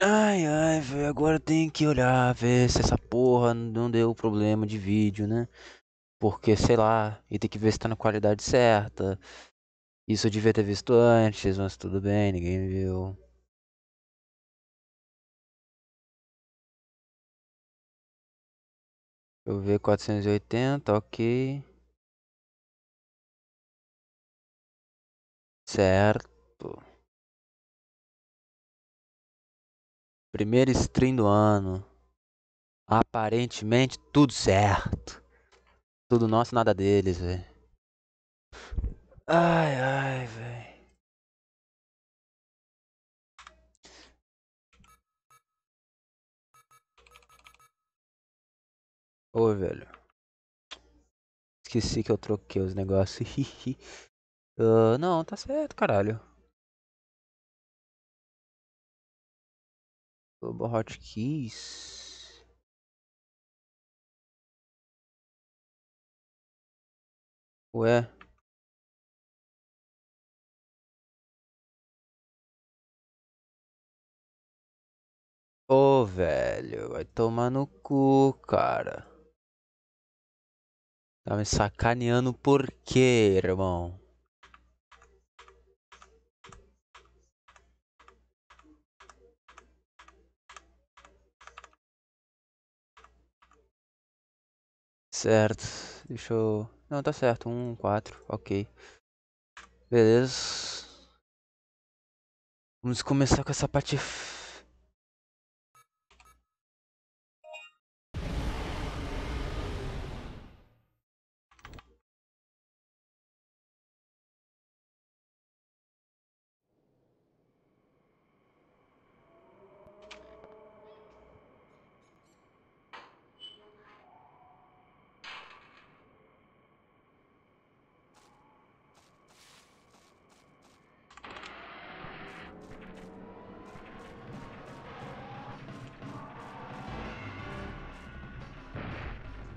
Ai, ai, velho, agora tem que olhar, ver se essa porra não deu problema de vídeo, né? Porque, sei lá, e tem que ver se tá na qualidade certa. Isso eu devia ter visto antes, mas tudo bem, ninguém viu. Deixa eu ver, 480, ok. Certo. Primeiro stream do ano. Aparentemente tudo certo. Tudo nosso, nada deles, velho. Ai, ai, velho. Ô, velho. Esqueci que eu troquei os negócios. uh, não, tá certo, caralho. Hotkeys. Ué. Ô, velho, vai tomar no cu, cara. Tá me sacaneando por quê, irmão? Certo, deixa eu... Não, tá certo, um, quatro, ok. Beleza. Vamos começar com essa parte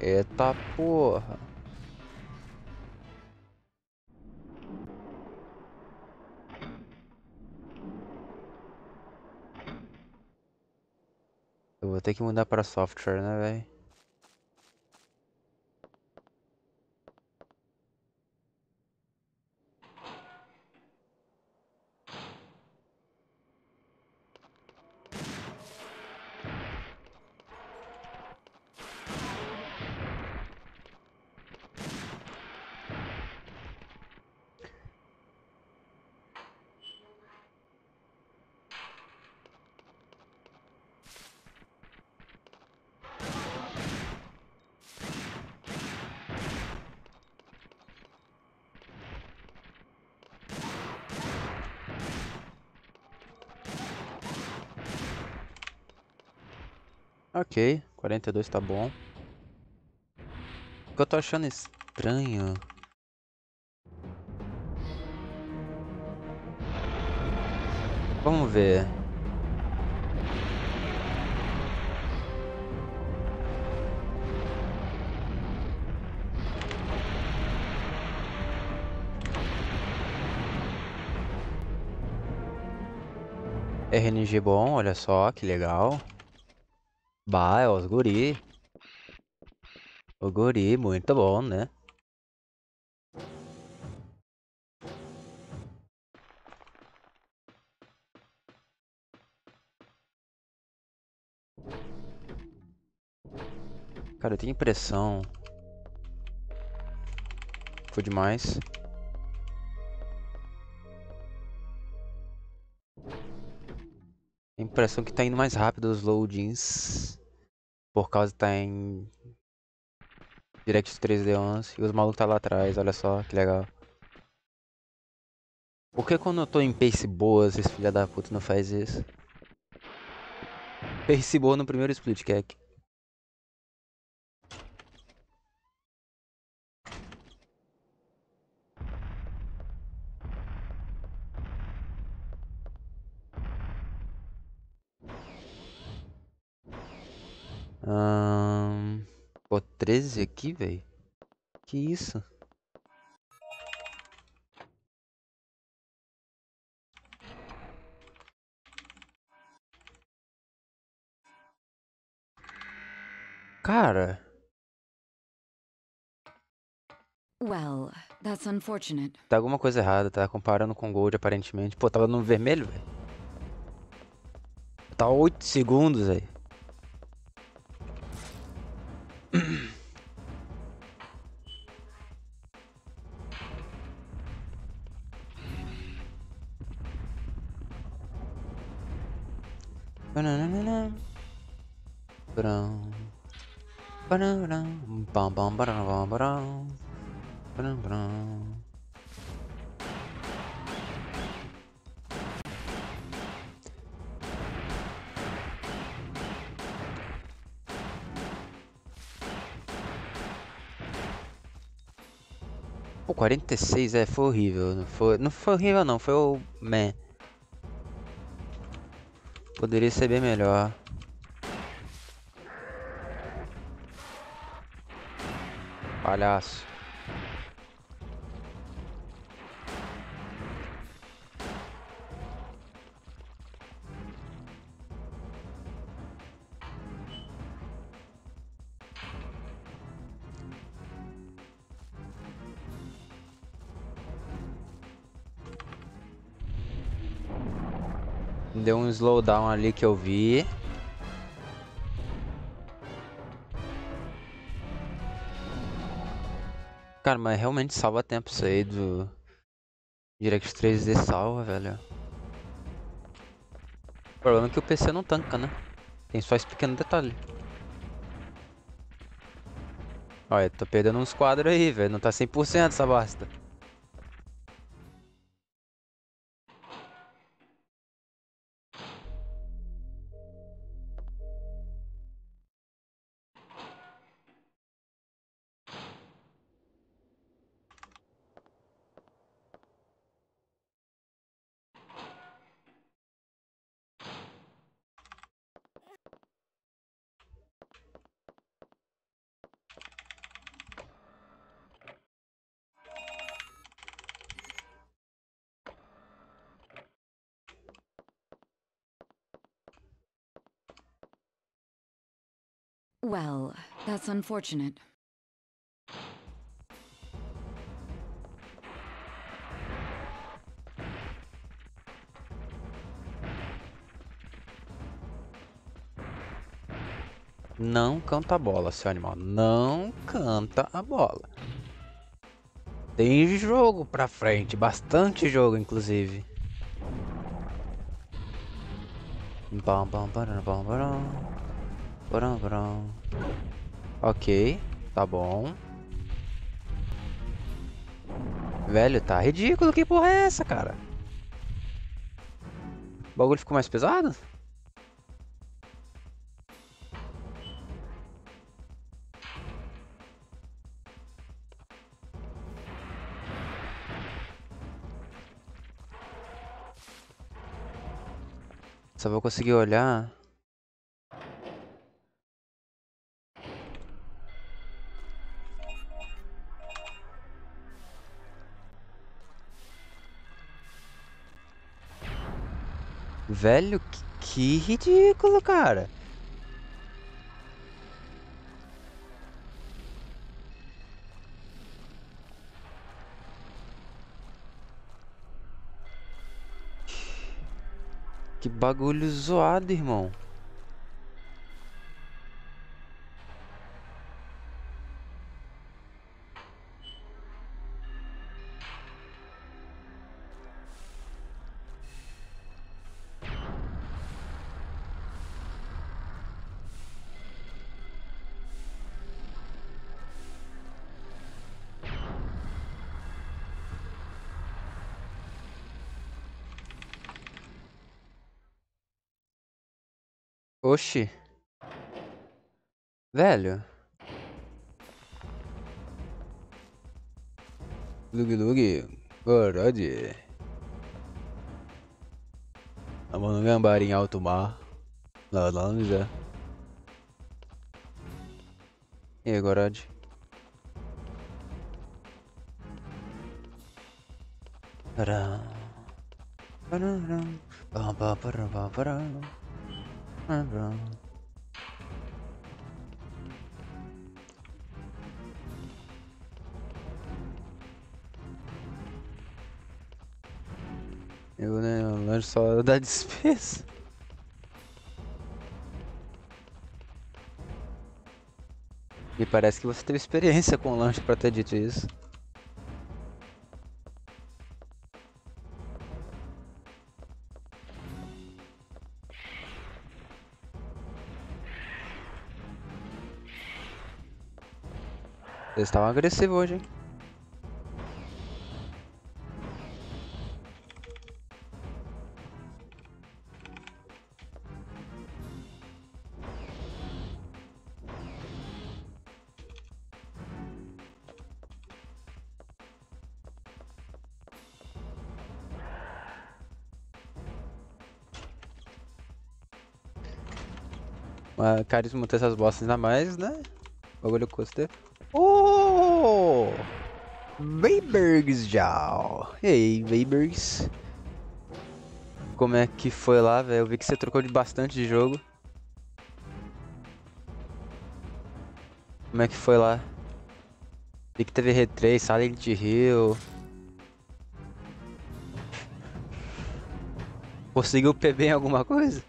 Eita porra. Eu vou ter que mudar para software, né, velho? Ok, 42 tá bom. O que eu tô achando estranho... Vamos ver. RNG bom, olha só, que legal. Bah, os guri. O guri, muito bom, né? Cara, eu tenho impressão. Foi demais. impressão que tá indo mais rápido os loadings. Por causa que tá em Direct 3D11 e os malucos tá lá atrás, olha só que legal. Por que quando eu tô em pace boas, esse filha da puta não faz isso? Pace boa no primeiro split cack. Hum... Pô, 13 aqui, velho? Que isso? Cara. Well, that's unfortunate. Tá alguma coisa errada, tá comparando com Gold aparentemente. Pô, tava no vermelho, velho. Tá 8 segundos, velho. Ba-dum, ba-dum, ba-dum, ba-dum, ba-dum, ba-dum. Pô, 46 é, foi horrível. Não foi, não foi horrível não, foi o meh. Poderia ser bem melhor. Palhaço. Slowdown ali que eu vi. Cara, mas realmente salva tempo isso aí do Direct 3D salva, velho. O problema é que o PC não tanca, né? Tem só esse pequeno detalhe. Olha, tô perdendo uns quadros aí, velho. Não tá 100% essa basta. That's unfortunate. Não canta a bola, seu animal. Não canta a bola. Tem jogo pra frente, bastante jogo, inclusive. Bam, bam, bam, bam, bam. Brum, brum. Ok, tá bom. Velho, tá ridículo. Que porra é essa, cara? O bagulho ficou mais pesado? Só vou conseguir olhar Velho, que, que ridículo, cara. Que bagulho zoado, irmão. Oxi. Velho. Lug Lug. Verdade. Vamos no gambar em alto mar. Na laranja. E aí, Gorod? Param. Param. Pam, param, pam, param. Param. Eu, né, lanche só dá despesa. Me parece que você teve experiência com lanche pra ter dito isso. Vocês estavam agressivos hoje, hein? Mas caríssimo ter essas bostas ainda mais, né? O bagulho custa. Weibergs já! E aí, Weibergs? Como é que foi lá, velho? Eu vi que você trocou de bastante de jogo. Como é que foi lá? Vi que teve R3, Silent Hill. Conseguiu PB em alguma coisa?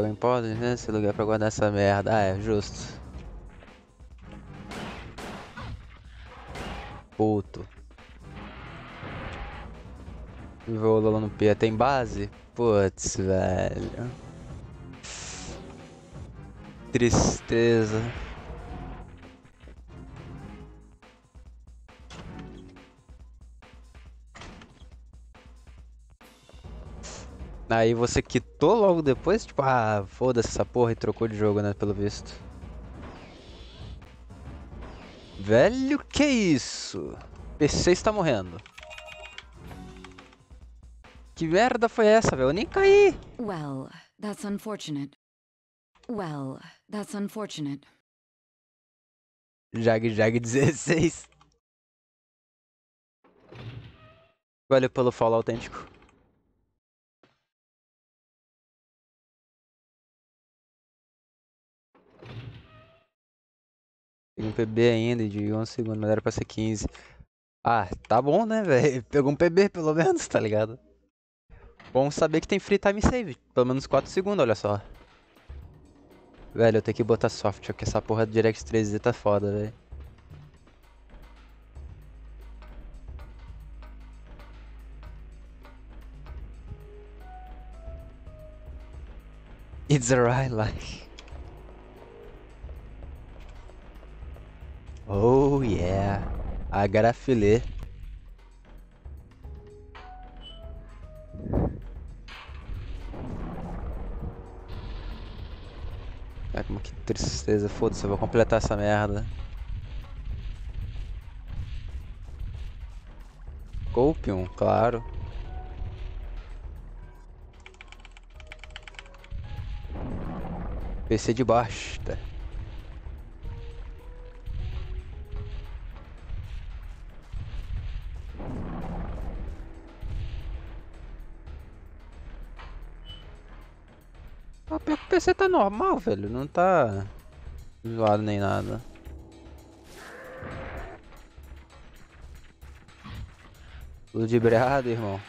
Em pó, né? Esse lugar pra guardar essa merda. Ah, é, justo. Puto. Vou lá no P. Tem base? Putz, velho. Tristeza. Aí você quitou logo depois? Tipo, ah, foda-se essa porra e trocou de jogo, né? Pelo visto. Velho, que isso? PC está morrendo. Que merda foi essa, velho? Eu nem caí. Well, that's unfortunate. Well, that's unfortunate. Jag Jag 16. Valeu pelo follow autêntico. Um PB ainda de 11 segundos, mas era pra ser 15. Ah, tá bom, né, velho? Pegou um PB pelo menos, tá ligado? Bom saber que tem free time save. Pelo menos 4 segundos, olha só. Velho, eu tenho que botar soft, porque essa porra do Direct 3Z tá foda, velho. It's a right like. Oh yeah, I got a filé. Ai, como que tristeza, foda-se, eu vou completar essa merda. Golpion, claro. PC de baixo, tá? PC tá normal, velho. Não tá zoado nem nada. Breado, irmão.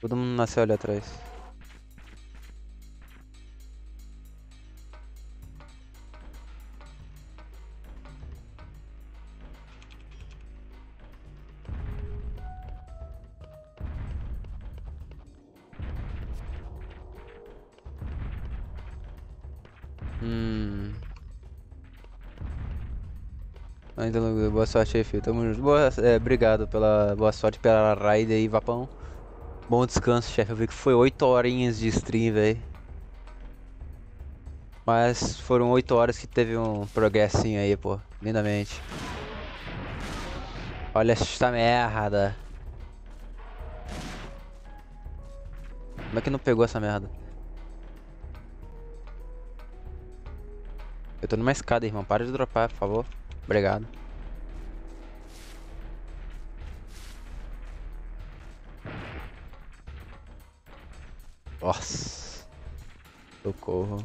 Todo mundo nasceu ali atrás. Sorte aí, filho. Tamo junto. Boa, é, obrigado pela boa sorte pela raid aí, Vapão. Bom descanso, chefe. Eu vi que foi 8 horinhas de stream, velho. Mas foram 8 horas que teve um progressinho aí, pô. Lindamente. Olha esta merda. Como é que não pegou essa merda? Eu tô numa escada, irmão. Para de dropar, por favor. Obrigado. Nossa. Socorro.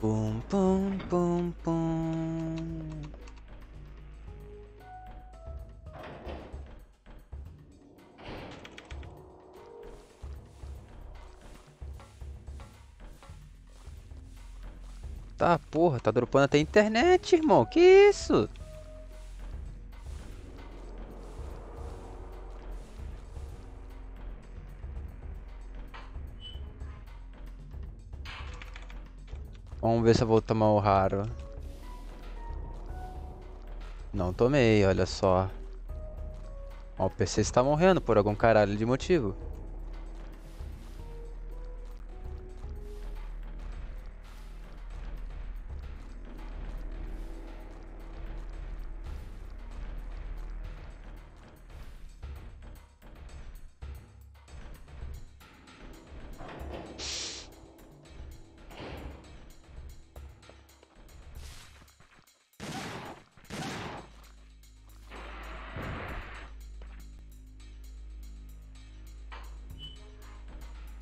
Pum, pum, pum, pum. Tá, porra, tá dropando até internet, irmão. Que isso? Vamos ver se eu vou tomar o raro. Não tomei, olha só. Ó, o PC está morrendo por algum caralho de motivo.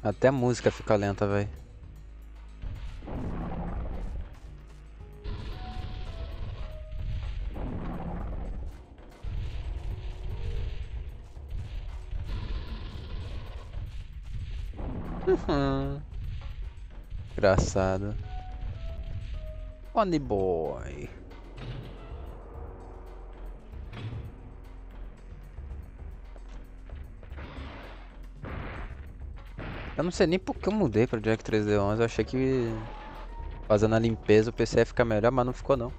Até a música fica lenta, velho. Engraçado. Funny boy. Eu não sei nem por que eu mudei para Jack 3D11. Eu achei que fazendo a limpeza o PC ia ficar melhor, mas não ficou não.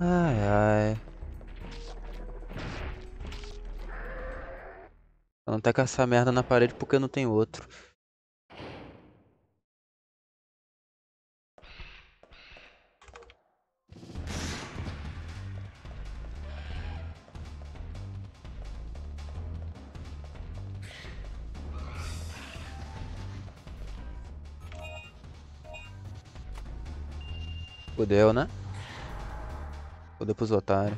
Ai ai. Eu não tá com essa merda na parede porque não tem outro. Fudeu, né? Fudeu pros otários.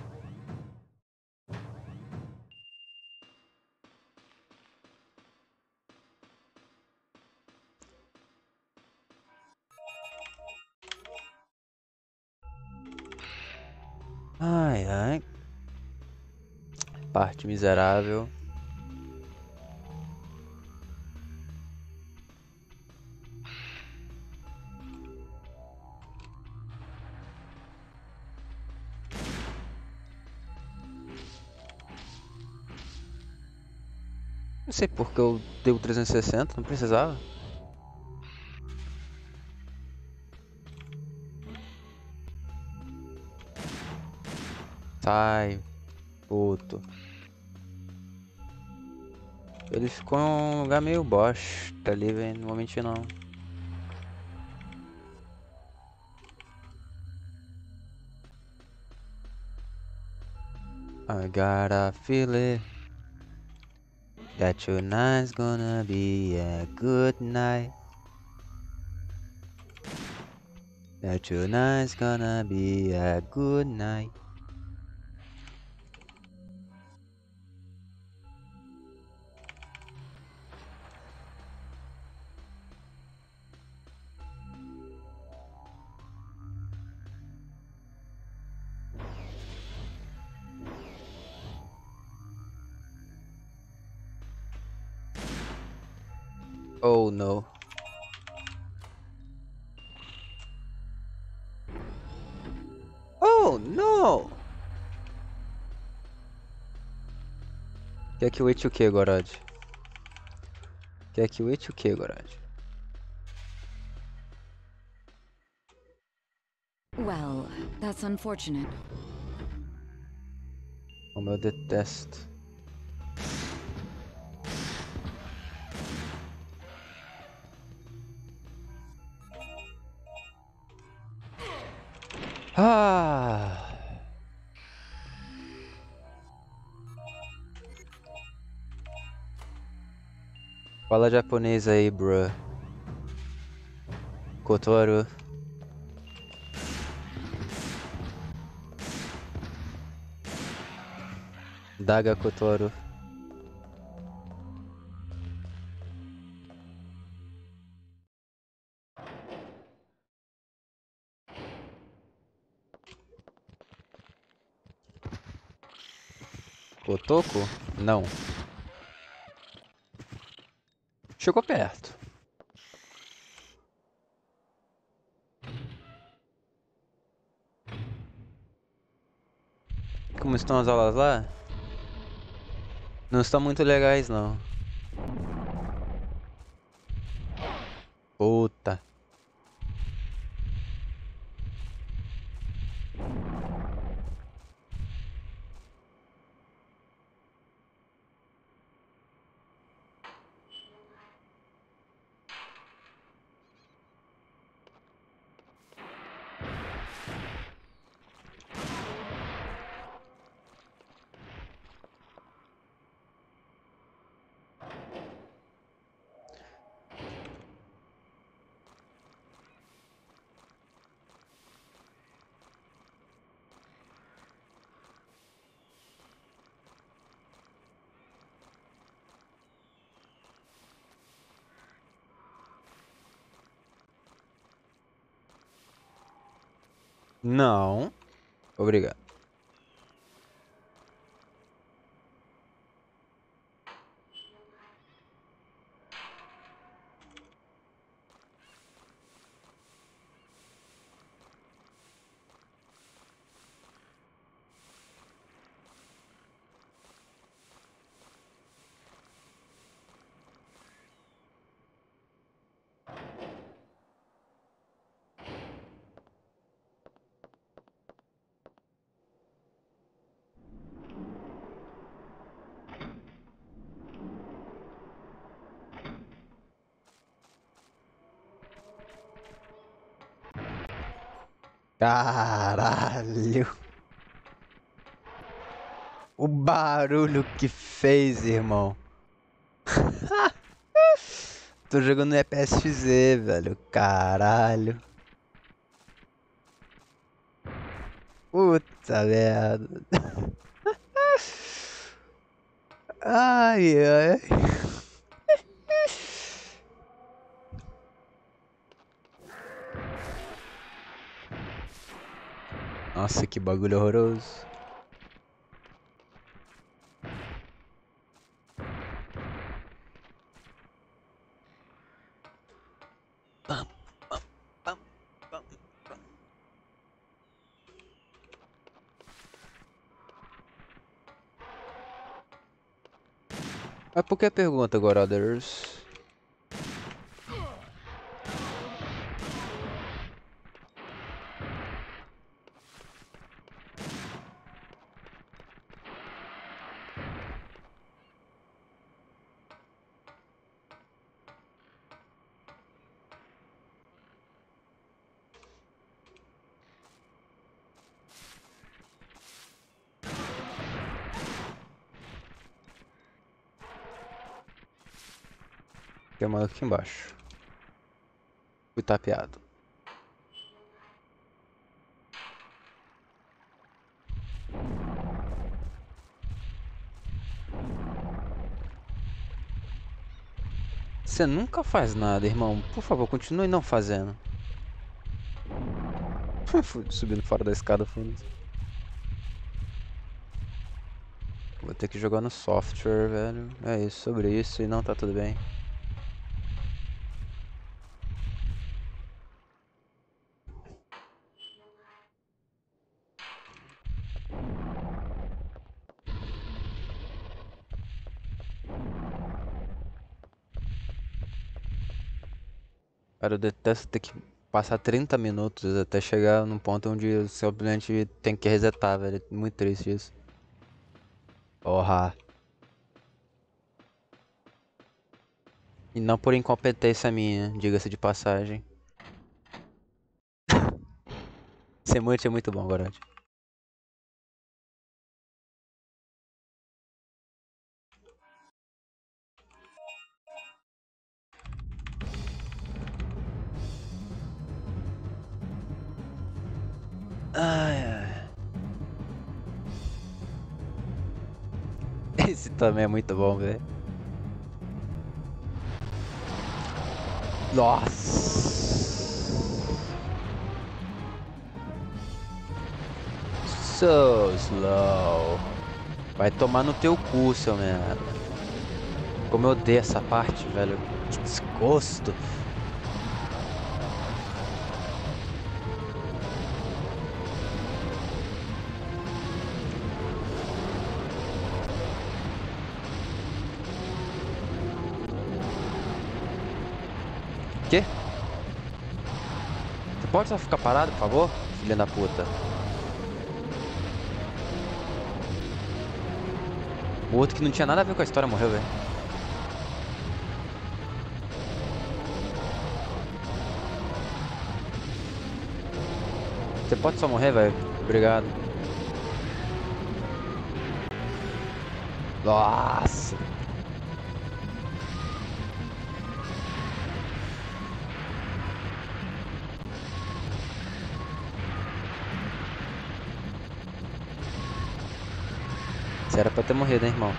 Ai, ai. Parte miserável. Sei porque eu dei o 360, não precisava. Sai, puto. Ele ficou em um lugar meio bosta ali, velho. Não vou mentir não. I got a feeling That tonight's gonna be a good night. That tonight's gonna be a good night. Oh no. Oh no! Quer que eu o que, Gorod? Quer que eu o que, Gorod? Well, that's unfortunate. Como eu detesto. Ah! Fala japonês aí, bro. Kotoro. Daga Kotoro. Kotoko? Não. Chegou perto. Como estão as aulas lá? Não estão muito legais não. Puta. Não. Obrigado. Caralho. O barulho que fez, irmão. Tô jogando no EPSZ, velho. Caralho. Puta merda. Ai, ai. Nossa, que bagulho horroroso. Pam, pam, pam, pam, pam. Mas por que a pergunta? Tem uma aqui embaixo. Fui tapeado. Você nunca faz nada, irmão. Por favor, continue não fazendo. Subindo fora da escada, foda-se. Vou ter que jogar no software, velho. É isso, sobre isso e não tá tudo bem. Cara, eu detesto ter que passar 30 minutos até chegar num ponto onde eu simplesmente tem que resetar, velho. É muito triste isso. Porra. E não por incompetência minha, diga-se de passagem. Semante é muito bom, Gorod. Ai, ai. Esse também é muito bom, velho. Nossa. So slow. Vai tomar no teu cu, seu merda. Como eu odeio essa parte, velho. Que desgosto. Quê? Você pode só ficar parado, por favor? Filha da puta. O outro que não tinha nada a ver com a história morreu, velho. Você pode só morrer, velho? Obrigado. Nossa. Você era pra ter morrido, hein, irmão?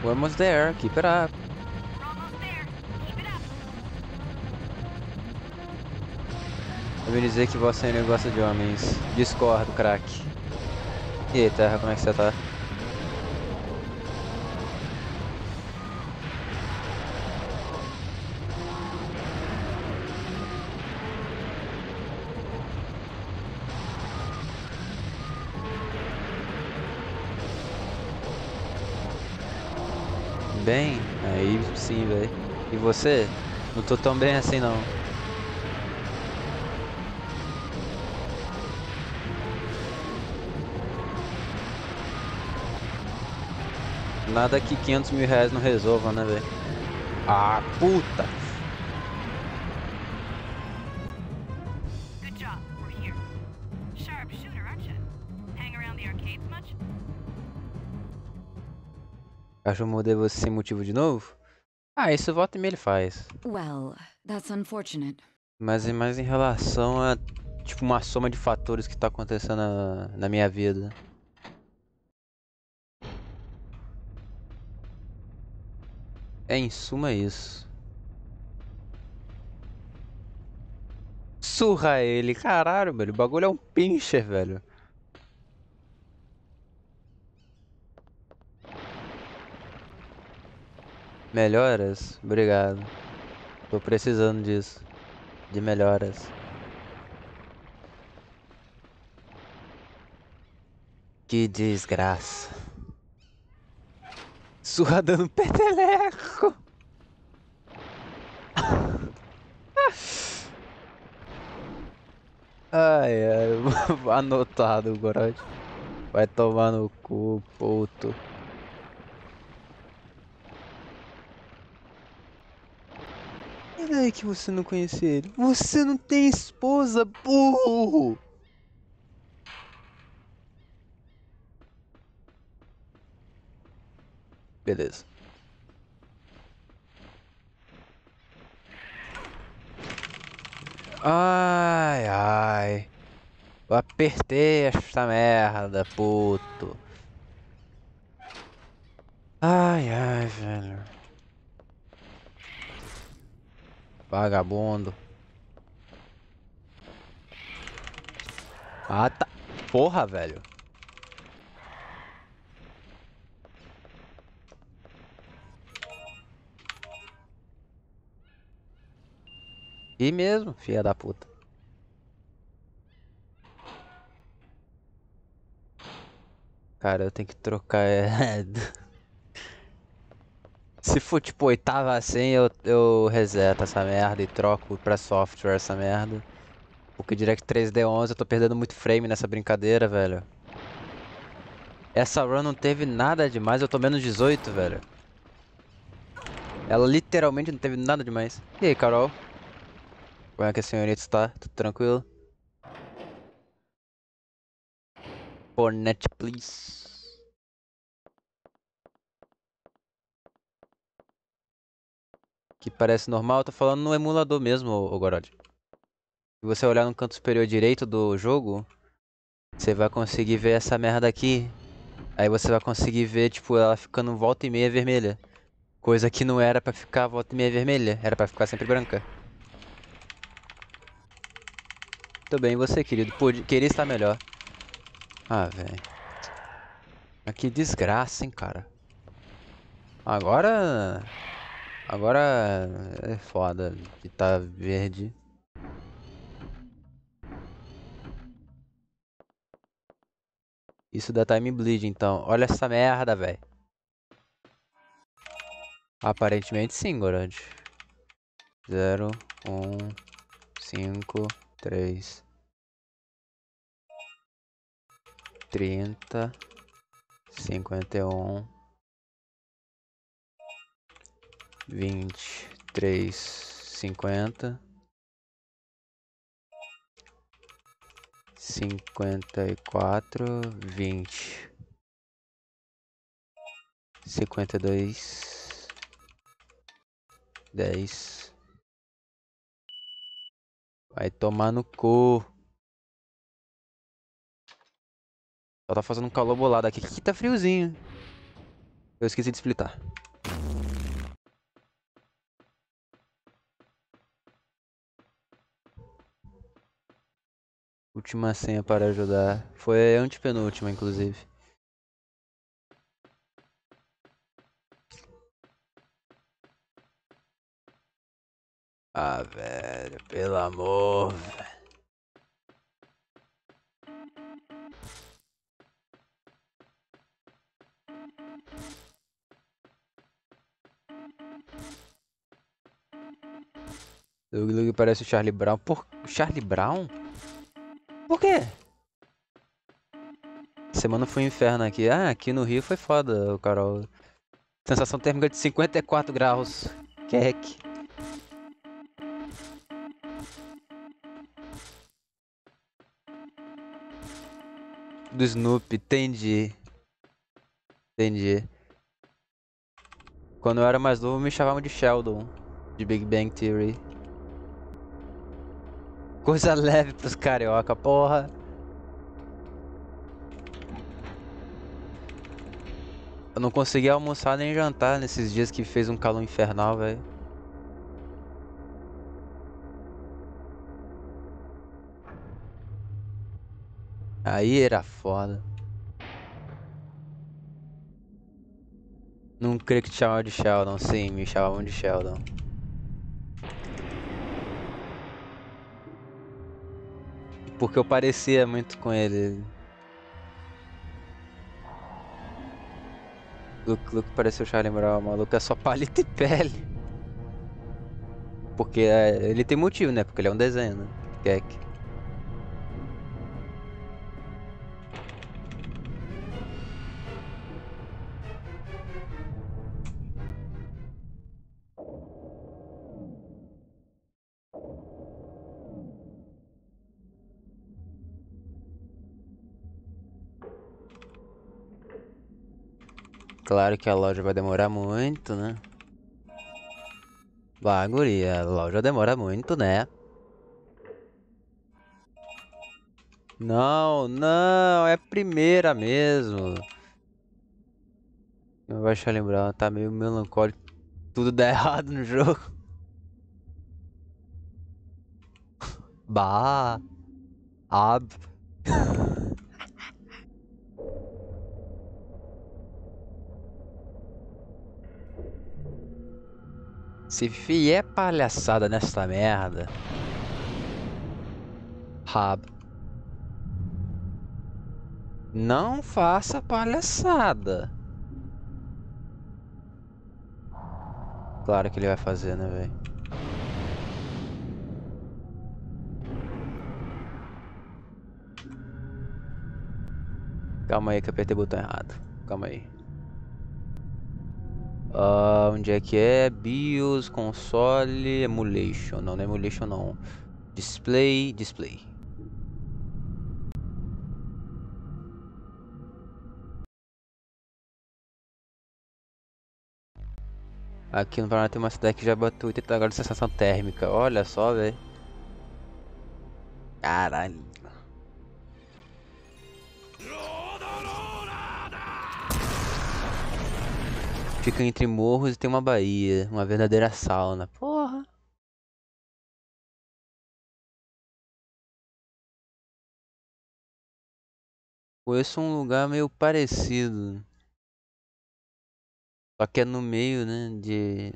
We're almost there, keep it up. Eu vim dizer que você não gosta de homens. Discordo, craque. E aí, Terra, como é que você tá? Bem, aí sim, velho. E você? Não tô tão bem assim não. Nada que 500 mil reais não resolva, né, velho? Ah, puta! Eu mudei você sem motivo de novo? Ah, isso volta e meia ele faz. Well, that's unfortunate. Mas é mais em relação a, tipo, uma soma de fatores que tá acontecendo na, na minha vida. É, em suma, isso. Surra ele, caralho, velho. O bagulho é um pincher, velho. Melhoras? Obrigado. Tô precisando disso. De melhoras. Que desgraça. Surra dando peteleco. Ai, ai, anotado, Gorod. Vai tomar no cu, puto. Daí que você não conhece ele? Você não tem esposa, burro! Beleza. Ai, ai. Eu apertei esta merda, puto. Ai, ai, velho. Vagabundo. Ah, tá. Porra, velho. E mesmo, filha da puta. Cara, eu tenho que trocar. Se for tipo oitava assim, eu, eu reseto essa merda e troco pra software essa merda. Porque Direct 3D11 eu tô perdendo muito frame nessa brincadeira, velho. Essa run não teve nada demais, eu tô menos 18, velho. Ela literalmente não teve nada demais. E aí, Carol? Como é que a senhorita está? Tudo tranquilo? Fornet, please. Que parece normal, eu tô falando no emulador mesmo, ô Gorod. Se você olhar no canto superior direito do jogo, você vai conseguir ver essa merda aqui. Aí você vai conseguir ver, tipo, ela ficando volta e meia vermelha. Coisa que não era pra ficar volta e meia vermelha, era pra ficar sempre branca. Tudo bem, você, querido? Pude... Queria estar melhor. Ah, velho. Mas que desgraça, hein, cara. Agora... Agora é foda de tá verde. Isso dá time bleed, então. Olha essa merda, velho. Aparentemente sim, Gorand. 0, 1, 5, 3. 30. 51. 20. 3. 50. 54. 20. 52. 10. Vai tomar no cu. Só tá fazendo calor bolado aqui. Aqui tá friozinho. Eu esqueci de explicar. Última senha para ajudar. Foi a antepenúltima, inclusive. Ah, velho, pelo amor. velho. Lug parece o Charlie Brown. Por Charlie Brown? Por quê? Semana foi um inferno aqui. Ah, aqui no Rio foi foda, Carol. Sensação térmica de 54 graus. Queque. Do Snoopy, entendi. Entendi. Quando eu era mais novo me chamavam de Sheldon, de Big Bang Theory. Coisa leve pros carioca, porra. Eu não consegui almoçar nem jantar nesses dias que fez um calor infernal, velho. Aí era foda. Não creio que te chamavam de Sheldon, sim, me chamavam de Sheldon. Porque eu parecia muito com ele. Luke, Luke pareceu Charlie Brown, maluco é só palito e pele. Porque é, ele tem motivo, né? Porque ele é um desenho, né? Gek. Claro que a loja vai demorar muito, né? Vai, guria, a loja demora muito, né? Não, não, é primeira mesmo. Não vai deixar lembrar, tá meio melancólico. Tudo dá errado no jogo. Bah. Ab. Se vier palhaçada nessa merda. Rab. Não faça palhaçada. Claro que ele vai fazer, né, velho? Calma aí que eu apertei o botão errado. Calma aí. Uh, onde é que é? BIOS, console, emulation. Não, não é emulation não. Display, display. Aqui no Paraná tem uma cidade que já bateu 80 graus de sensação térmica. Olha só, velho. Caralho. Fica entre morros e tem uma baía. Uma verdadeira sauna. Porra. Conheço um lugar meio parecido. Só que é no meio, né, de...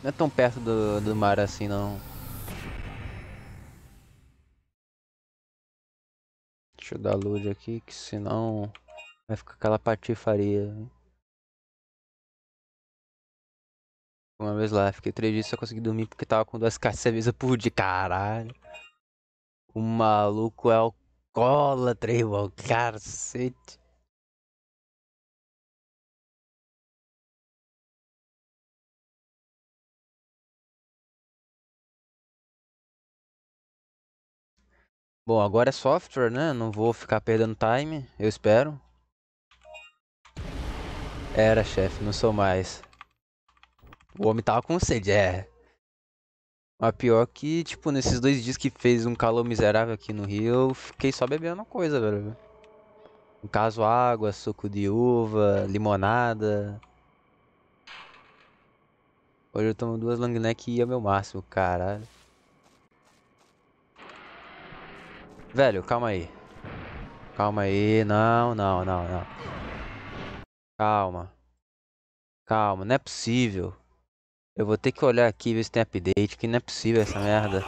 Não é tão perto do, do mar assim, não. Deixa eu dar luz aqui, que senão vai ficar aquela patifaria. Uma vez lá, fiquei três dias só consegui dormir porque tava com duas caixas de cerveja por dia. Caralho. O maluco é alcoólatra, irmão. Cacete. Bom, agora é software, né? Não vou ficar perdendo time, eu espero. Era, chefe, não sou mais. O homem tava com sede, é. Mas pior que, tipo, nesses dois dias que fez um calor miserável aqui no Rio, eu fiquei só bebendo coisa, velho. No caso, água, suco de uva, limonada. Hoje eu tomo duas long neck e é meu máximo, caralho. Velho, calma aí. Calma aí. Não, não, não, não. Calma. Calma, não é possível. Eu vou ter que olhar aqui ver se tem update, que não é possível essa merda.